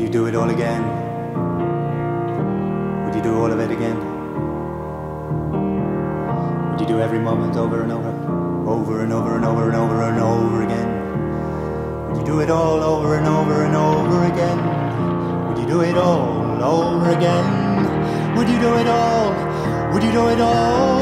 Would you do it all again? Would you do all of it again? Would you do every moment over and over? Over and over and over and over and over again? Would you do it all over and over and over again? Would you do it all over again? Would you do it all? Would you do it all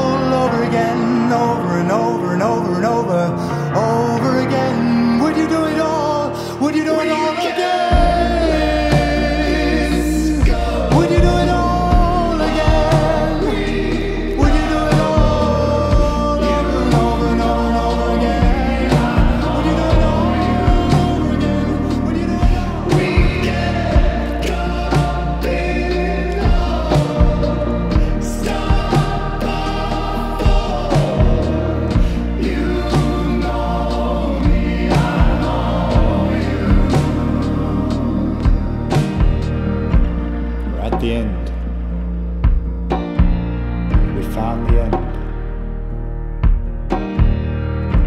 found the end.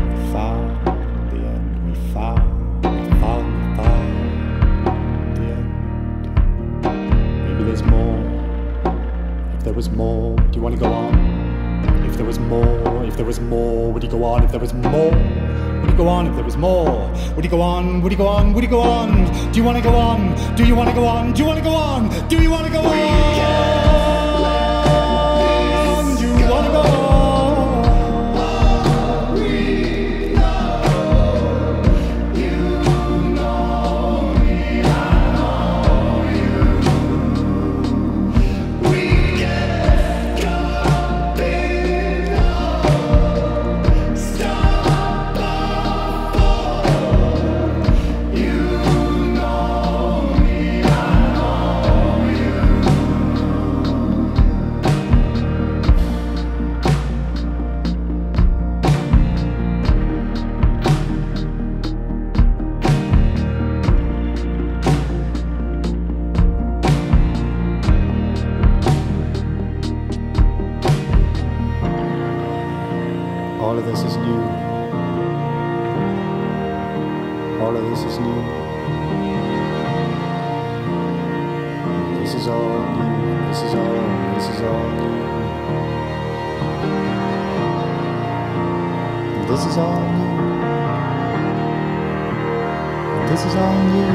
We found the end. We found, we found, the end. Maybe there's more. If there was more, do you want to go on? If there was more, if there was more, would you go on? If there was more, would you go on? If there was more, would you go on? Would you go on? Would you go on? Do you want to go on? Do you want to go on? Do you want to go on? Do you want to go on? All of this is new. All of this is new. This is all new. This is all, this is all new. This is all new. This is all new.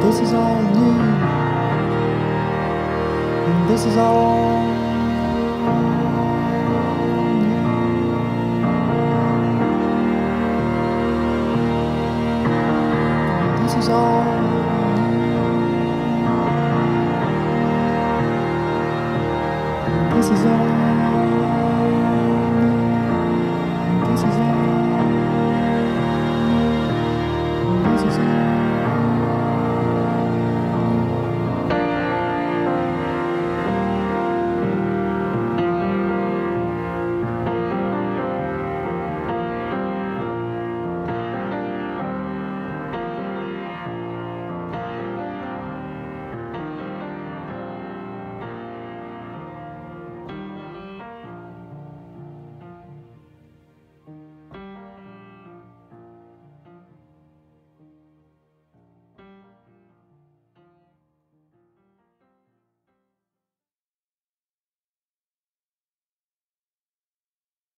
This is all new. This is all. This is all.